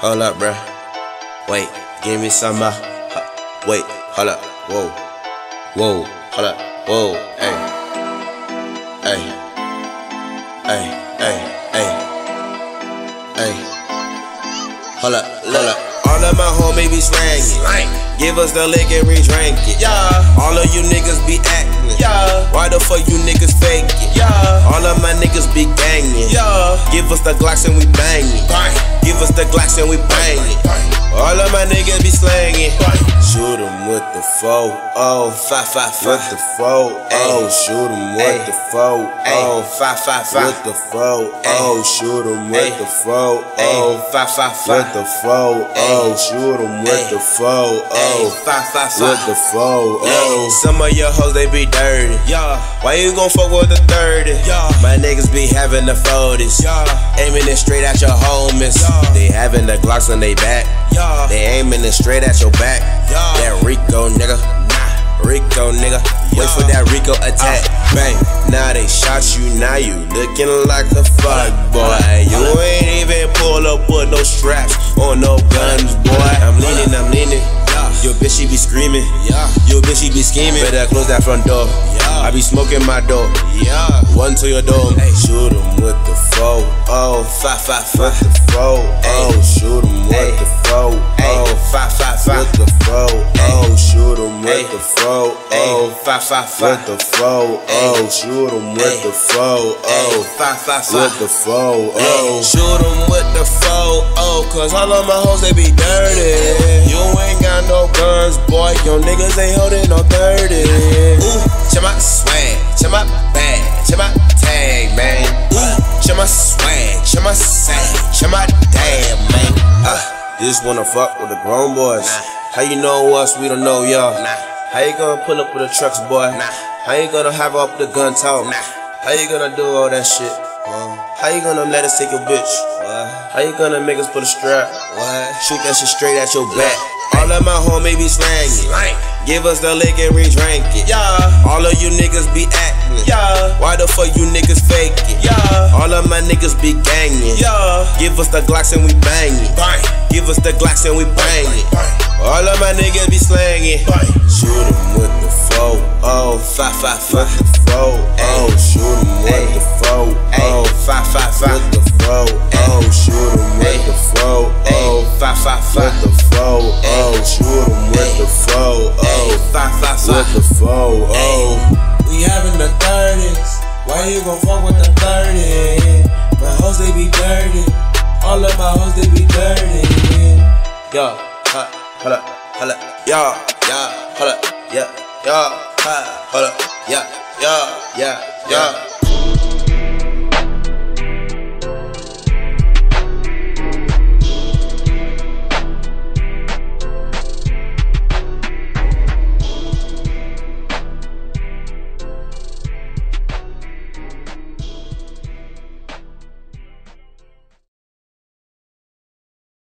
Hold up, bruh. Wait, give me some more. Huh. Wait, hold up. Whoa. Whoa, hold up. Whoa, hey. Hey. Hey, hey, hey. Hey. Hold up, hold up. All of my homies be slangin'. Give us the lick and drink it. Yeah. All of you niggas be actin'. Yeah. Why the fuck you niggas fake it? Yeah. All of my be gangin'. Yeah. Give us the Glocks and we bang it. Bang. Give us the Glocks and we bang it. Bang. All of my niggas be slangin'. Shoot 'em with the foe. Oh, five, five, five. With the foe. Oh, shoot 'em with the foe. Oh, five, five, with the foe. Oh, shoot 'em with the foe. Oh, Oh, five, five, with the foe. Oh, shoot 'em with the foe. Oh, Oh, five, five, with the five. foe. Oh. Ay. Oh, some of your hoes they be dirty. Yeah. Why you gon' fuck with the 30? Yeah. My niggas be having the 40s. Yeah. Aiming it straight at your homies. Yeah. They having the Glocks on they back. Yeah. They aiming it straight at your back. Yeah. That Rico nigga. Nah. Rico nigga. Wait for that Rico attack. Ah. Bang. Now they shot you. Now you looking like a fuck boy. You ain't even pull up with no straps or no guns, boy. I'm leaning, I'm leaning. Your bitch, she be screaming. Yeah. Your bitch, she be scheming. Better close that front door. Yeah. I be smoking my door. Yeah. One to your door. Hey. Shoot 'em with the foe. Oh, Five, five, with five. the foe. Hey. Oh, shoot 'em Hey. with the foe. Hey. Oh, Five, five, five. with the foe. Oh, shoot 'em Hey. with the foe. Hey. Oh, Five, five, with the foe. Oh, shoot 'em with the foe. Oh, Oh, five, five, with the foe. Hey. Oh, shoot 'em with the foe. Oh, cause all of my hoes they be dirty. You ain't got no guns, boy. Your niggas ain't holding no 30. Check my dad, man. Uh, Just wanna fuck with the grown boys. Nah. How you know us? We don't know y'all. Nah. How you gonna pull up with the trucks, boy? Nah. How you gonna have up the gun talk? Nah. How you gonna do all that shit? How you gonna let us take your bitch? what? How you gonna make us put a strap? What? Shoot that shit straight at your back. All of my homies be slangin'. Slang. Give us the lick and we drink it. Yeah. All of you niggas be actin'. Yeah. Why the fuck you All of my niggas be gangin'. Yeah. Give us the Glocks and we bang it. Bang. Give us the Glocks and we bangin'. Bang. All of my niggas be slangin'. Bang. Shoot 'em with the foe. Oh, Five, five, five. with the foe. Oh, shoot 'em with the foe. Ay. Oh, Five, five, with the foe. Oh, shoot 'em Ay. with the foe. Hey, Oh, five, five, with the foe. Oh, shoot 'em with the foe. Hey, Oh, five, five, with the foe. Oh, We having the 30s. Why you gon' fuck with the 30? My hoes, they be dirty. All of my hoes, they be dirty. yo, hold up, hold up, yo, Yeah, hold up, yeah, yo, hold up, yeah, yo, yeah, yo, yeah.